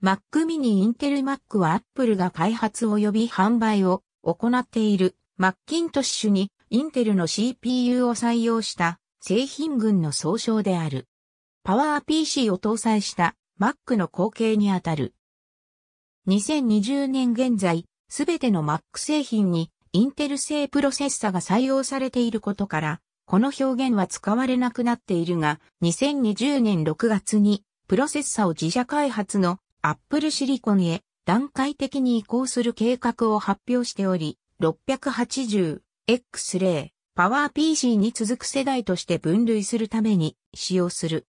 Mac mini インテル Mac は Apple が開発及び販売を行っているマッキントッシュにインテルの CPU を採用した製品群の総称である。パワー PC を搭載した Mac の後継にあたる。2020年現在、すべての Mac 製品にインテル製プロセッサが採用されていることから、この表現は使われなくなっているが、2020年6月にプロセッサを自社開発の Apple Silicon へ段階的に移行する計画を発表しており、680 X0 パワー PC に続く世代として分類するために使用する。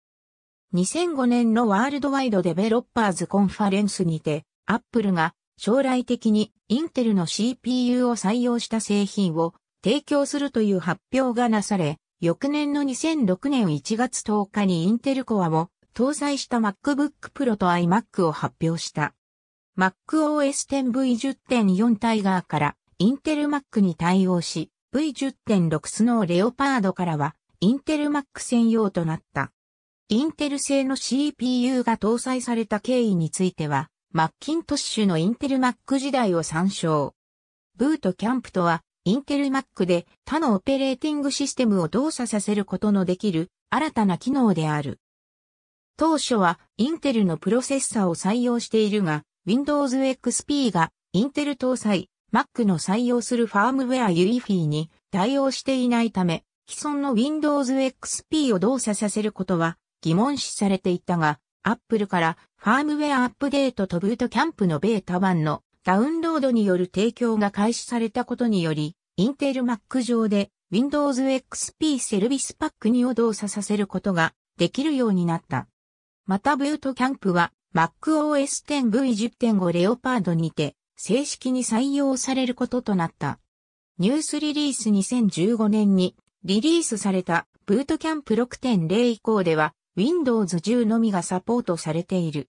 2005年の Worldwide Developers Conference にて、Apple が将来的にインテルの CPU を採用した製品を提供するという発表がなされ、翌年の2006年1月10日に Intel Core を搭載した MacBook Pro と iMac を発表した。MacOS X V10.4 タイガーからインテル Mac に対応し、V10.6 スノーレオパードからは、インテル Mac 専用となった。インテル製の CPU が搭載された経緯については、マッキントッシュのインテル Mac 時代を参照。ブートキャンプとは、インテル Mac で他のオペレーティングシステムを動作させることのできる新たな機能である。当初はインテルのプロセッサを採用しているが、Windows XP がインテル搭載 Mac の採用するファームウェア UEFI に対応していないため、既存の Windows XP を動作させることは疑問視されていたが、Apple からファームウェアアップデートとブートキャンプのベータ版のダウンロードによる提供が開始されたことにより、インテル Mac 上で Windows XP セルビスパック2を動作させることができるようになった。またブートキャンプは MacOS X V10.5 レオパードにて正式に採用されることとなった。ニュースリリース2015年にリリースされたブートキャンプ6.0以降では Windows 10のみがサポートされている。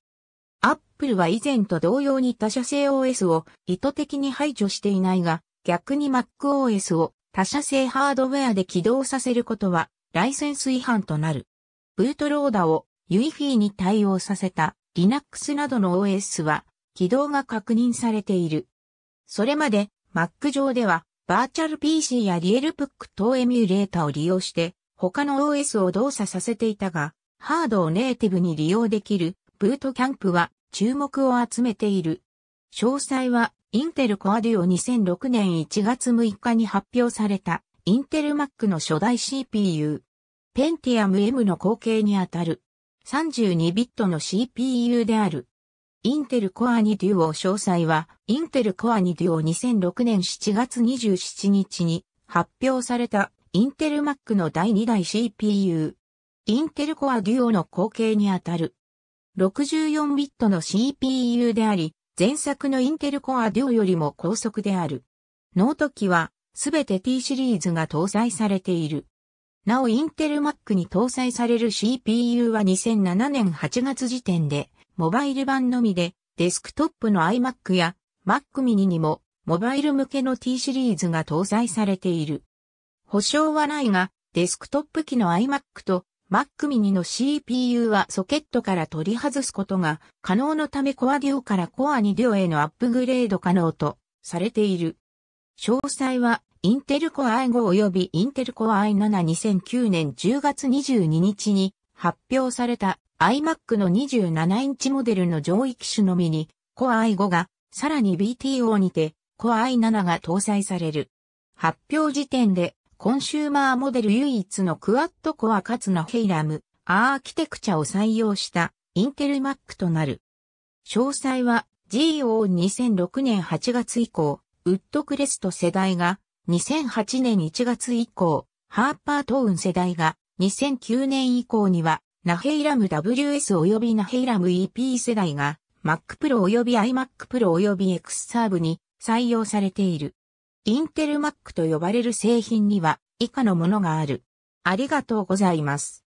Apple は以前と同様に他社製 OS を意図的に排除していないが、逆に MacOS を他社製ハードウェアで起動させることはライセンス違反となる。ブートローダを UEFI に対応させた Linux などの OS は起動が確認されている。それまで Mac 上ではバーチャル PC やリエルプック等エミュレータを利用して他の OS を動作させていたが、ハードをネイティブに利用できるブートキャンプは注目を集めている。詳細はインテルコアデュオ2006年1月6日に発表されたインテル Mac の初代 CPU。Pentium M の後継にあたる32ビットの CPU である。 Intel Core 2デュオ詳細は、 Intel Core 2デュオ2006年7月27日に発表されたインテル Mac の第2代 CPU。 Intel Core Duo の後継にあたる。64ビットの CPU であり、前作の Intel Core Duo よりも高速である。ノート機はすべて T シリーズが搭載されている。なおインテル Mac に搭載される CPU は2007年8月時点でモバイル版のみで、デスクトップの iMac や Mac mini にも、モバイル向けの T シリーズが搭載されている。保証はないが、デスクトップ機の iMac と Mac mini の CPU はソケットから取り外すことが可能のためコアデュオからコア2デュオへのアップグレード可能とされている。詳細はインテルコア i5 及びインテルコア i7-2009 年10月22日に発表された iMac の27インチモデルの上位機種のみに Core i5 がさらに BTO にて Core i7 が搭載される。発表時点でコンシューマーモデル唯一のクワッドコアかつのヘイラムアーキテクチャを採用したインテル Mac となる。詳細は GO2006 年8月以降、ウッドクレスト世代が2008年1月以降、ハーパートーン世代が2009年以降にはナヘイラム WS 及びナヘイラム EP 世代が Mac Pro 及び iMac Pro 及び X サーブに採用されている。インテル Mac と呼ばれる製品には以下のものがある。ありがとうございます。